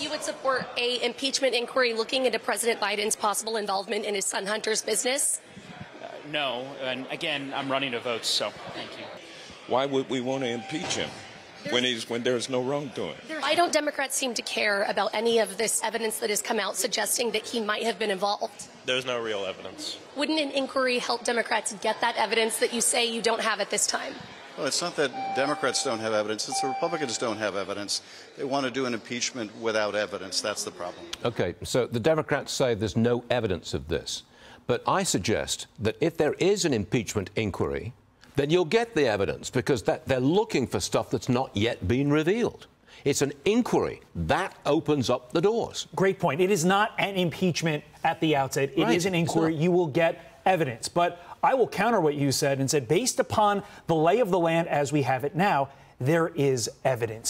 You would support a impeachment inquiry looking into President Biden's possible involvement in his son Hunter's business? Uh, no, and again, I'm running to vote, so thank you. Why would we want to impeach him when he's when there's no wrongdoing? Why don't Democrats seem to care about any of this evidence that has come out suggesting that he might have been involved? There's no real evidence. Wouldn't an inquiry help Democrats get that evidence that you say you don't have at this time? Well, it's not that Democrats don't have evidence, it's the Republicans don't have evidence. They want to do an impeachment without evidence. That's the problem. Okay, so the Democrats say there's no evidence of this. But I suggest that if there is an impeachment inquiry, then you'll get the evidence because that, they're looking for stuff that's not yet been revealed. It's an inquiry that opens up the doors. Great point. It is not an impeachment at the outset. It Right. is an inquiry. You will get evidence. But I will counter what you said and said, based upon the lay of the land as we have it now, there is evidence.